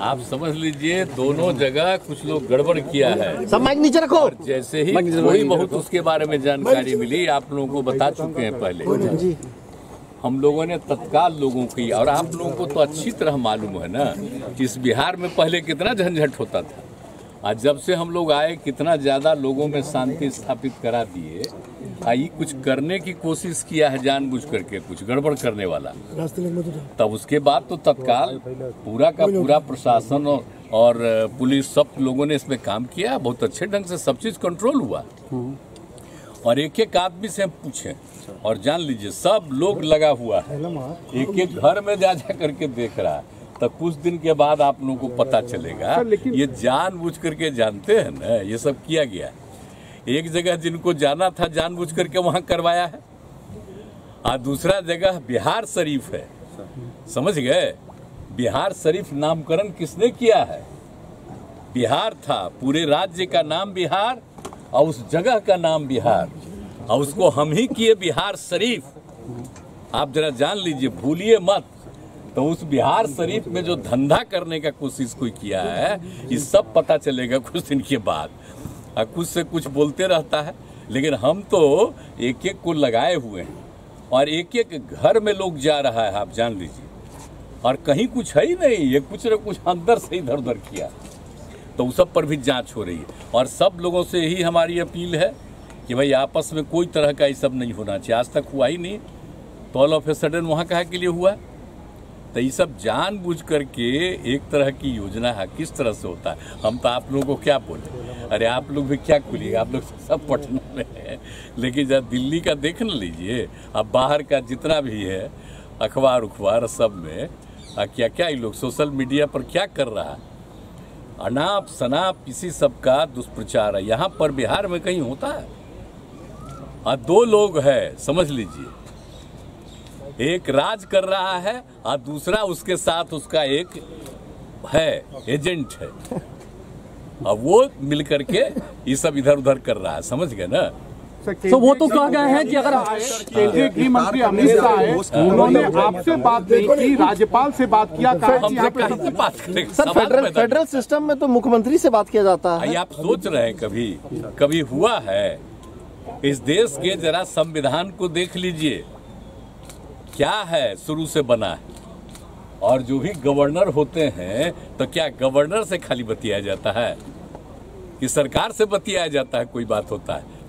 आप समझ लीजिए दोनों जगह कुछ लोग गड़बड़ किया है। सब माइक नीचे रखो। जैसे ही थोड़ी बहुत उसके बारे में जानकारी मिली आप लोगों को बता चुके हैं पहले। हम लोगों ने तत्काल लोगों की और आप लोगों को तो अच्छी तरह मालूम है ना कि इस बिहार में पहले कितना झंझट होता था। आज जब से हम लोग आए कितना ज़्यादा लोगों में शांति स्थापित करा दिए। आई कुछ करने की कोशिश किया है जानबूझ करके कुछ गड़बड़ करने वाला। तब उसके बाद तो तत्काल पूरा का पूरा प्रशासन और, और पुलिस सब लोगों ने इसमें काम किया। बहुत अच्छे ढंग से सब चीज़ कंट्रोल हुआ। और एक एक आदमी से हम पूछे और जान लीजिए सब लोग लगा हुआ है। एक एक घर में जा जा करके देख रहा है। तो कुछ दिन के बाद आप लोगों को पता चलेगा। ये जानबूझ करके जानते हैं ना ये सब किया गया एक जगह जिनको जाना था जानबूझ करके वहाँ करवाया है। और दूसरा जगह बिहार शरीफ है। समझ गए? बिहार शरीफ नामकरण किसने किया है? बिहार था। पूरे राज्य का नाम बिहार और उस जगह का नाम बिहार। और उसको हम ही किए बिहार शरीफ। आप जरा जान लीजिए भूलिए मत। तो उस बिहार शरीफ में जो धंधा करने का कोशिश कोई किया है, ये सब पता चलेगा कुछ दिन के बाद। कुछ से कुछ बोलते रहता है, लेकिन हम तो एक एक को लगाए हुए हैं। और एक एक घर में लोग जा रहा है, आप जान लीजिए। और कहीं कुछ है ही नहीं, ये कुछ न कुछ अंदर से इधर उधर किया। तो उस सब पर भी जाँच हो रही है। और सब लोगों से यही हमारी अपील है कि भाई, आपस में कोई तरह का ये सब नहीं होना चाहिए। आज तक हुआ ही नहीं। तो ऑल ऑफ़ ए सडन वहाँ कहा के लिए हुआ? तो ये सब जानबूझ करके एक तरह की योजना है। किस तरह से होता है? हम तो आप लोगों को क्या बोले? अरे आप लोग भी क्या खुलिएगा आप लोग सब पटना में है। लेकिन जब दिल्ली का देख न लीजिए। अब बाहर का जितना भी है अखबार उखबार सब में आ, क्या क्या ये लोग सोशल मीडिया पर क्या कर रहा है? अनाप शनाप इसी सब का दुष्प्रचार है। यहाँ पर बिहार में कहीं होता है? और दो लोग है समझ लीजिए। एक राज कर रहा है और दूसरा उसके साथ उसका एक है एजेंट है। और वो मिल करके ये सब इधर उधर कर रहा है समझ गए ना? तो वो तो कह गए हैं कि अगर केंद्रीय गृह मंत्री अमित शाह है उन्होंने आपसे बात नहीं की राज्यपाल से बात किया कि सर फेडरल फेडरल सिस्टम में तो मुख्यमंत्री से बात किया जाता है। आप सोच रहे हैं कभी कभी हुआ है इस देश के जरा संविधान को देख लीजिए। क्या है शुरू से बना है? और जो भी गवर्नर होते हैं तो क्या गवर्नर से खाली बतिया जाता है? कि सरकार से बतिया जाता है, कोई बात होता है?